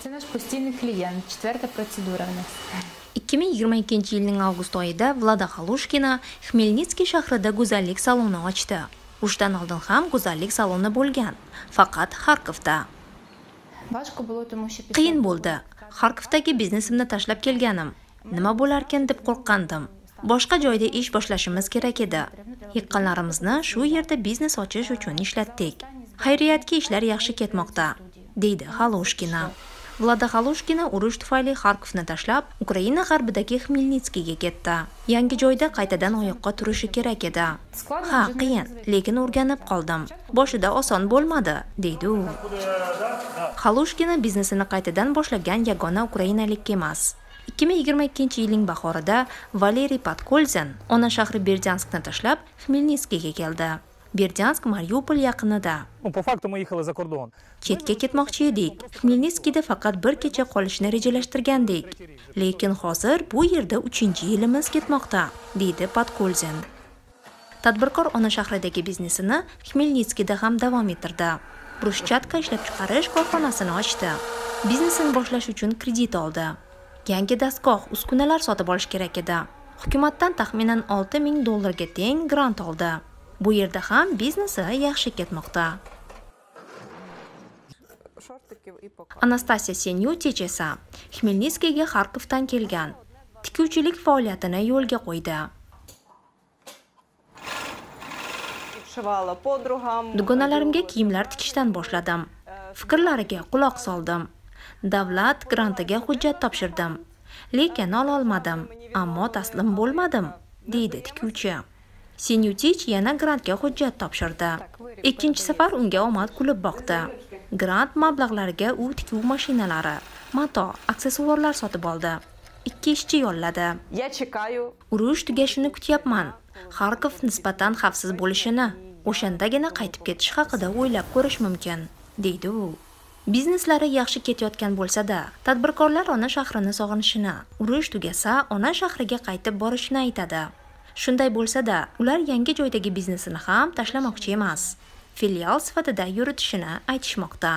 Это наш постоянный клиент, четвертая процедура у нас. 2022 yilning avgust oyida vlada xalushkina xmelnitskiy shahrida go'zallik saloni ochdi urushdan oldin ham go'zallik saloni bo'lgan faqat xarkovda після qiyin bo'ldi xarkovdagi biznesimni tashlab kelganim nima bo'larkan deb qo'rqqandim boshqa joyda ish boshlashimiz kerak edi yiqqanlarimizni shu yerda biznes ochish uchun ishlatdik xayriyatki ishlar yaxshi ketmoqda deydi xalushkina vlada xalushkina urush tufayli xarkovni tashlab ukraina g'arbidagi xmelnitskiyga ketdi yangi joyda qaytadan oyoqqa turishi kerak edi ha qiyin lekin o'rganib qoldim boshida oson bo'lmadi deydi u xalushkina biznesini qaytadan boshlagan yagona ukrainalik emas 2022 yilning bahorida valeriy podkolzin ona shahri berdyanskni tashlab xmelnitskiyga keldi berdyansk mariupol yaqinida по факту мы ехали за кордон. chetga ketmoqchi edik xmelnitskiyda faqat bir kecha qolishni rejalashtirgandik lekin hozir bu yerda uchinchi yilimiz ketmoqda deydi podkolzin tadbirkor ona shahridagi biznesini xmelnitskiyda ham davom ettirdi bruschatka ishlab chiqarish korxonasini ochdi biznesini boshlash uchun kredit oldi yangi dastgoh uskunalar sotib olish kerak edi hukumatdan taxminan 6 ming dollarga teng grant oldi bu yerda ham biznesi yaxshi ketmoqda. Anastasiya senyutich esa xmelnitskiyga xarkovdan kelgan. Tikuvchilik faoliyatini yo'lga qo'ydi. Dugonalarimga kiyimlar tikishdan boshladim. Fikrlariga quloq soldim. Davlat grantiga hujjat topshirdim. Lekin ololmadim ammo taslim bo'lmadim deydi tikuvchi. Senyutich yana grantga hujjat topshirdi. Ikkinchi safar unga omad kulib boqdi. Grant mablag'lariga u tikuv mashinalari mato aksessuarlar sotib oldi. Ikki ishchi yolladi. Urush tugashini kutyapman. Xarkov nisbatan xavfsiz bo'lishini o'shandagina qaytib ketish haqida o'ylab ko'rish mumkin deydi u. Bizneslari yaxshi ketayotgan bo'lsa-da tadbirkorlar ona shahrini sog'inishini urush tugasa ona shahriga qaytib borishini aytadi shunday bo'lsa-da ular yangi joydagi biznesini ham tashlamoqchi emas. Filial sifatida yuritishini aytishmoqda.